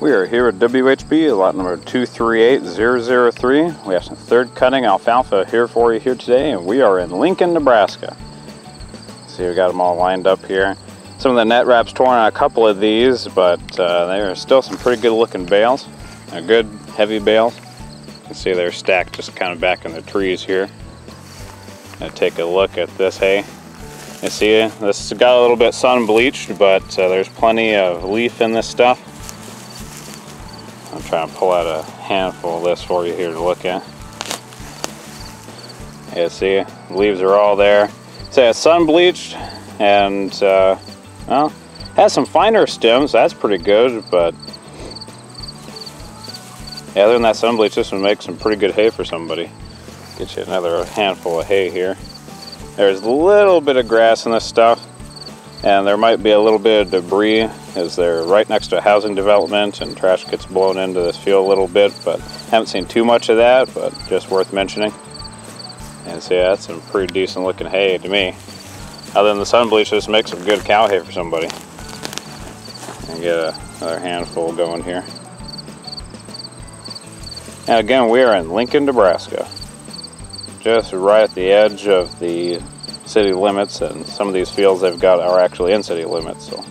We are here at WHB, lot number 238003. We have some third cutting alfalfa here for you here today, and we are in Lincoln, Nebraska. See, we got them all lined up here. Some of the net wraps torn on a couple of these, but uh, they are still some pretty good looking bales. They're good, heavy bales. You can see they're stacked just kind of back in the trees here. Gonna take a look at this hay. You see, this got a little bit sun bleached, but uh, there's plenty of leaf in this stuff. I'm trying to pull out a handful of this for you here to look at. Yeah, see, the leaves are all there. So it's sun bleached and, uh, well, has some finer stems, that's pretty good, but yeah, other than that sun bleach, this would make some pretty good hay for somebody. Get you another handful of hay here. There's a little bit of grass in this stuff, and there might be a little bit of debris as they're right next to a housing development and trash gets blown into this field a little bit, but haven't seen too much of that, but just worth mentioning. And so yeah, that's some pretty decent looking hay to me. Other than the sun bleach, this makes some good cow hay for somebody. And get a, another handful going here. And again, we are in Lincoln, Nebraska. Just right at the edge of the city limits, and some of these fields they've got are actually in city limits, so